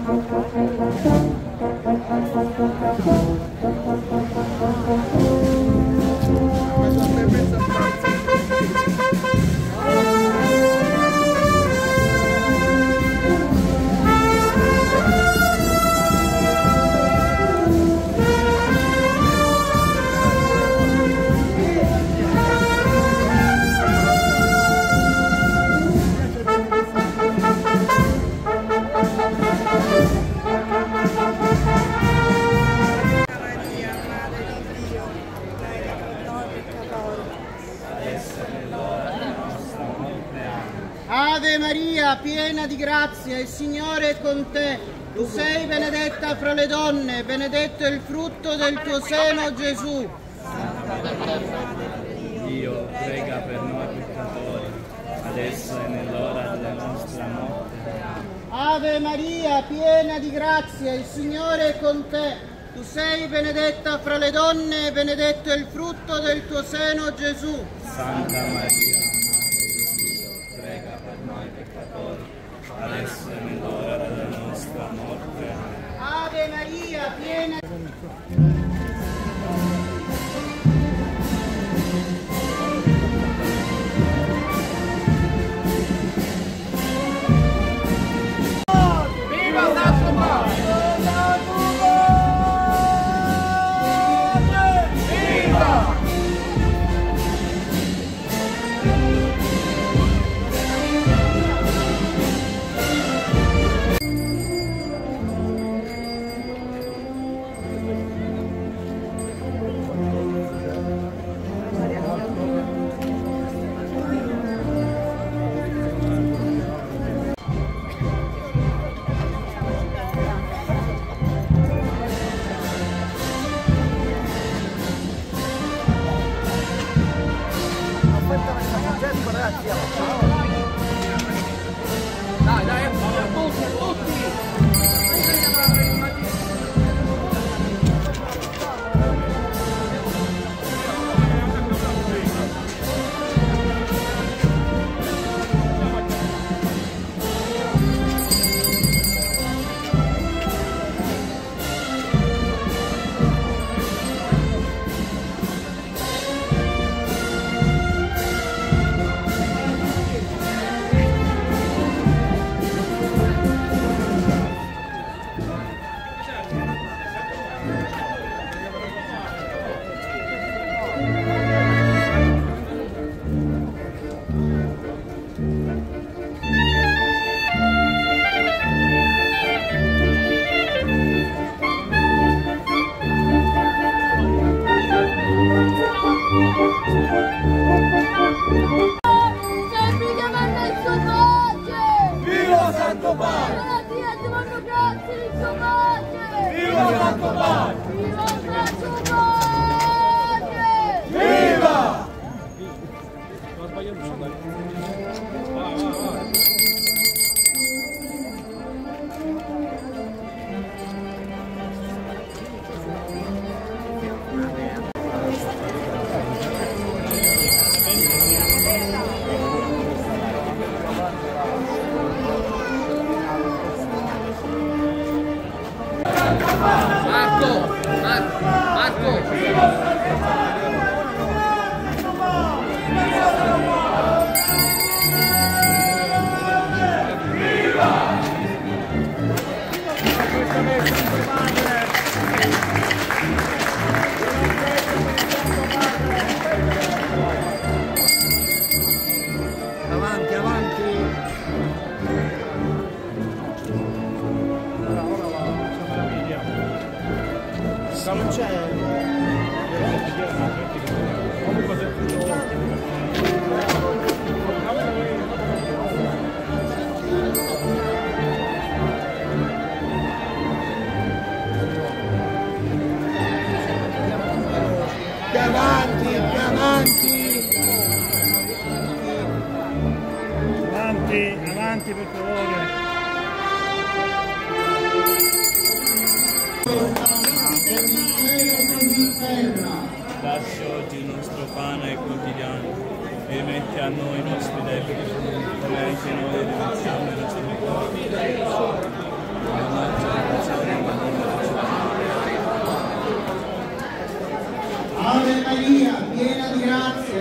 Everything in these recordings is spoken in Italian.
Thank you. Maria, piena di grazia, il Signore è con te. Tu sei benedetta fra le donne, benedetto è il frutto del tuo seno, Gesù. Santa Maria, Dio, prega per noi peccatori, adesso e nell'ora della nostra morte. Ave Maria, piena di grazia, il Signore è con te. Tu sei benedetta fra le donne, benedetto è il frutto del tuo seno, Gesù. Santa Maria. día.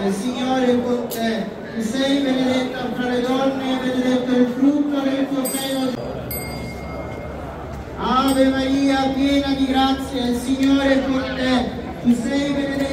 il Signore è con te, tu sei benedetta fra le donne e benedetto il frutto del tuo seno. Ave Maria, piena di grazia, il Signore è con te, tu sei benedetta.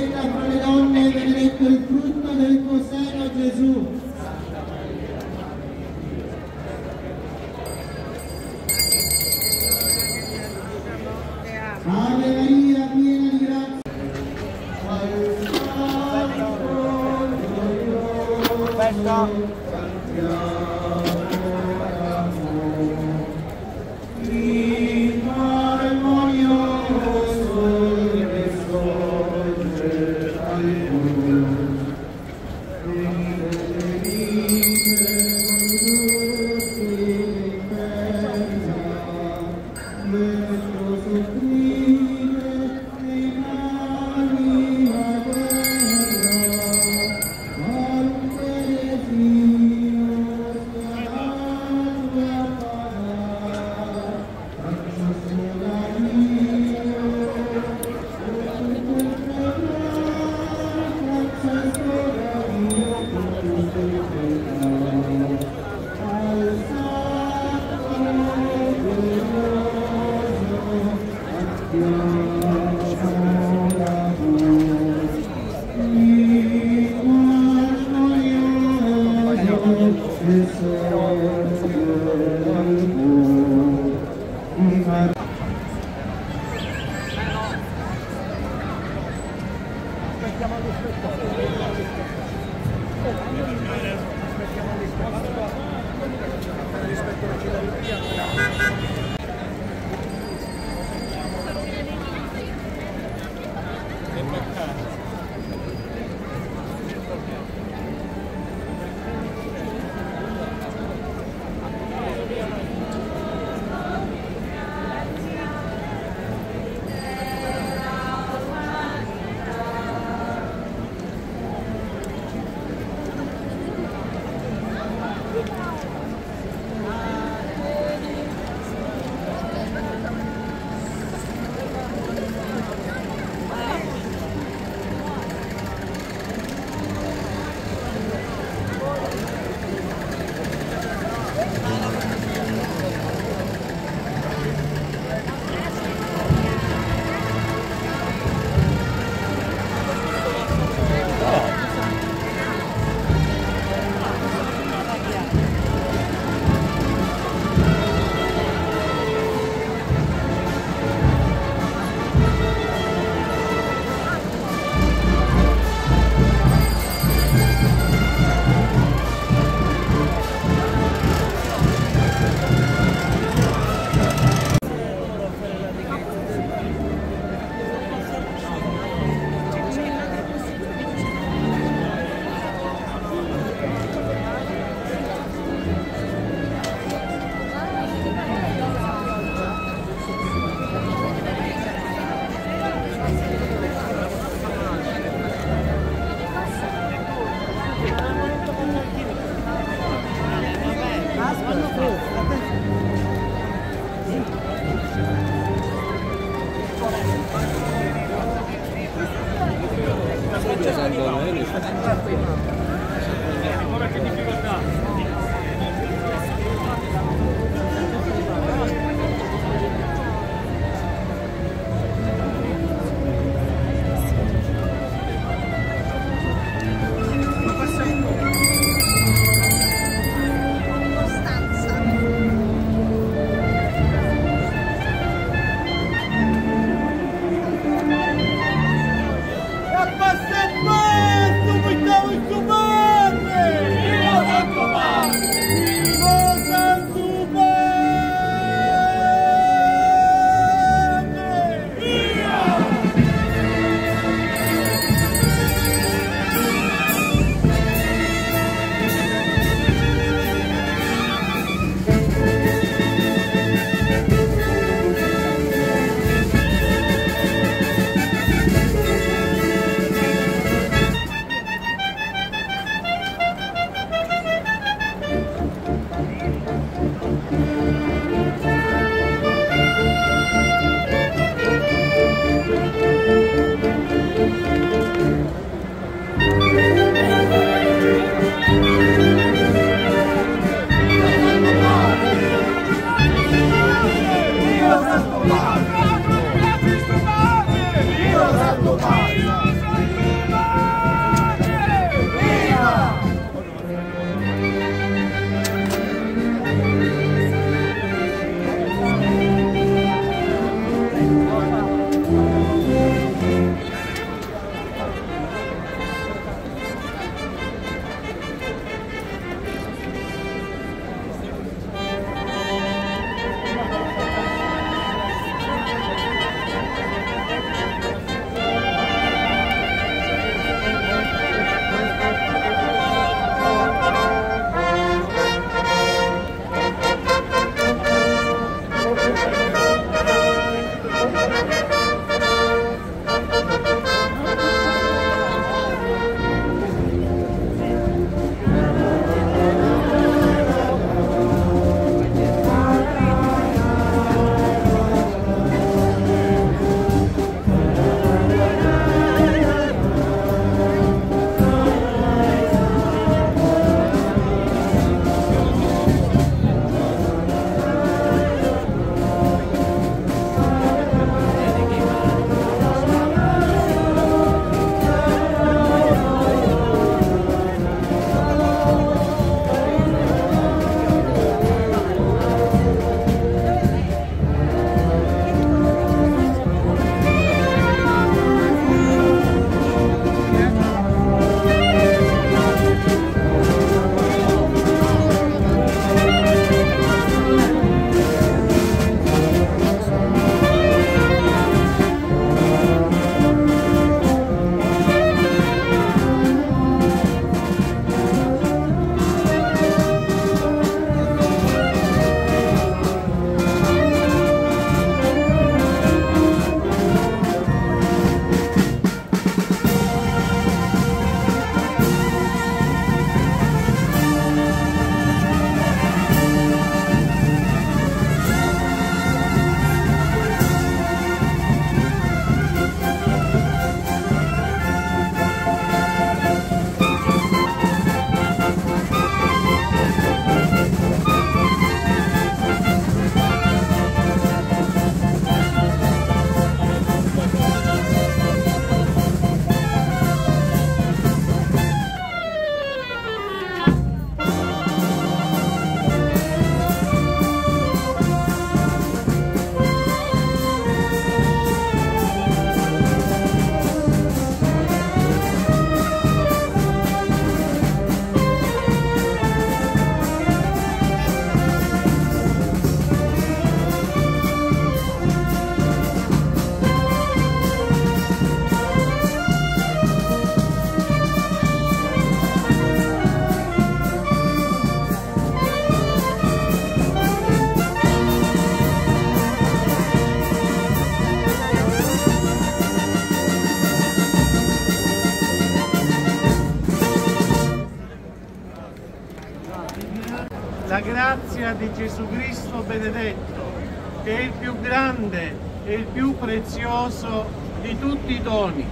Prezioso di tutti i doni,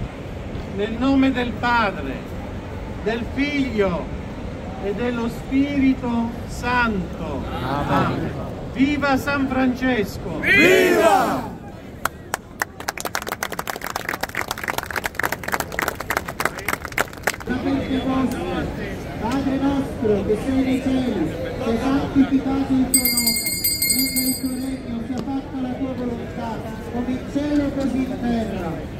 nel nome del Padre, del Figlio e dello Spirito Santo. Amen. Viva San Francesco! Viva! Padre nostro che sei nei cieli, sia santificato il tuo nome, venga il tuo regno, come in cielo così in terra.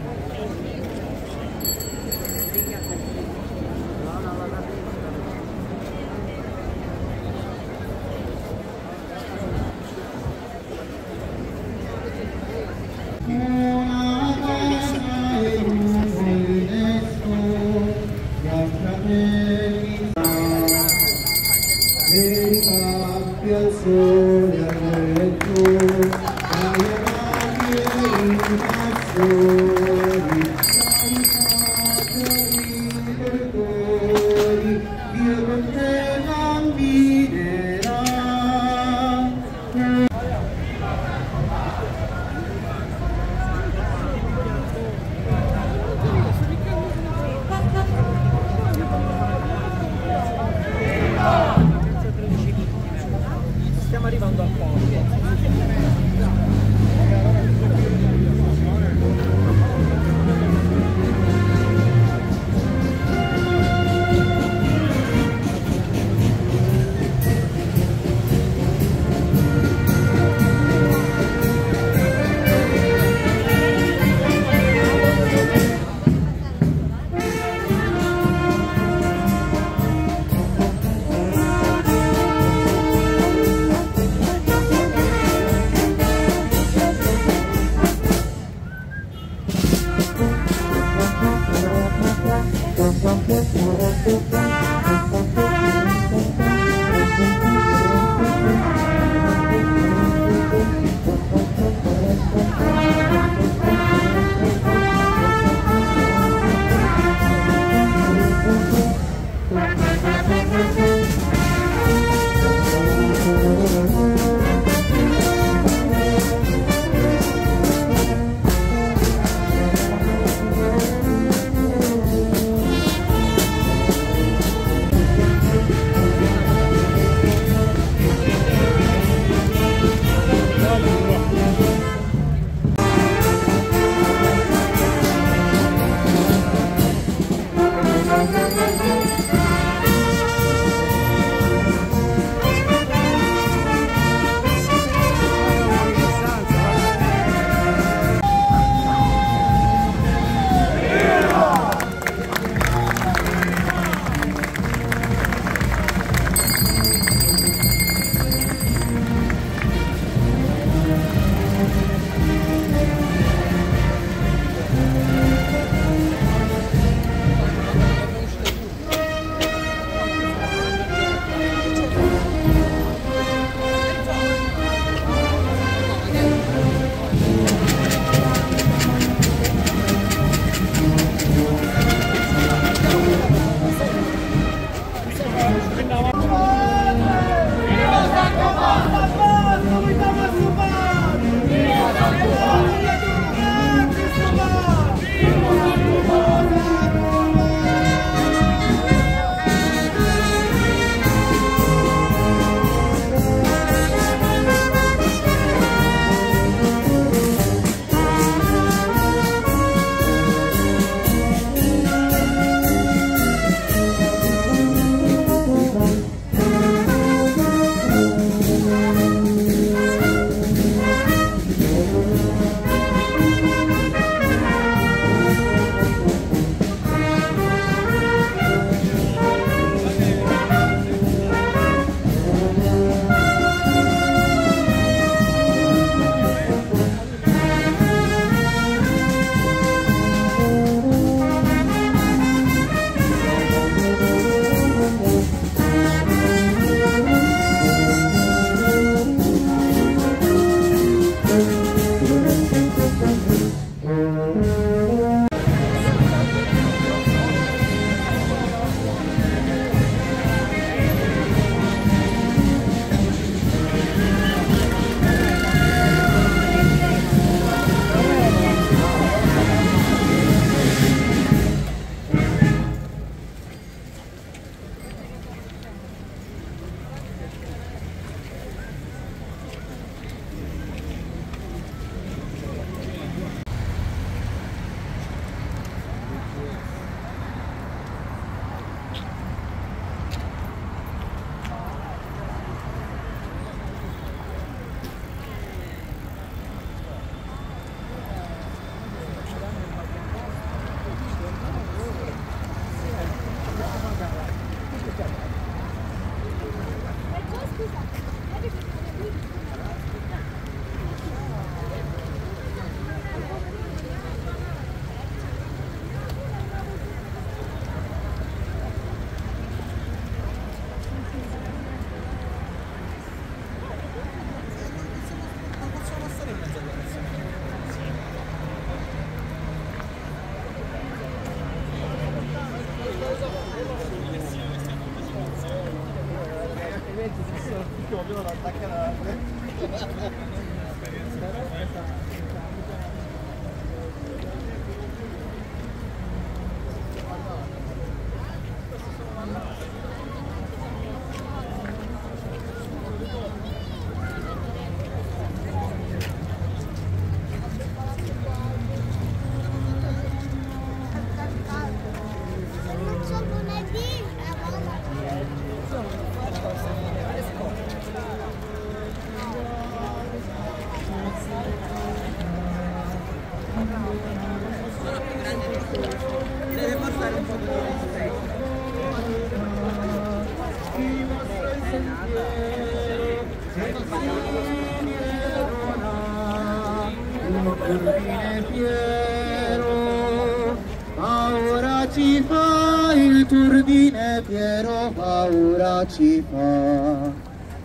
Ordine Piero, ora ci fa il turbine Piero, ora ci fa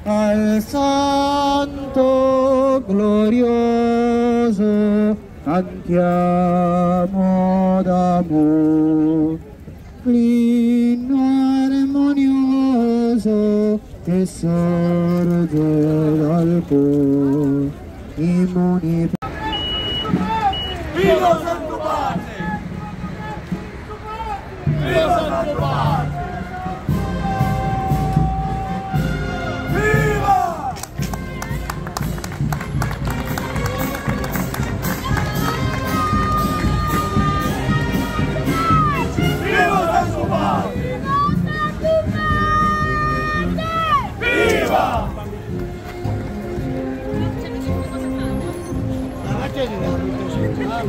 al santo glorioso. Cantiamo d'amore l'inno armonioso che sorge dal cuore immuni Viva Santo Padre! Viva Santo Padre! Teşekkür ederim.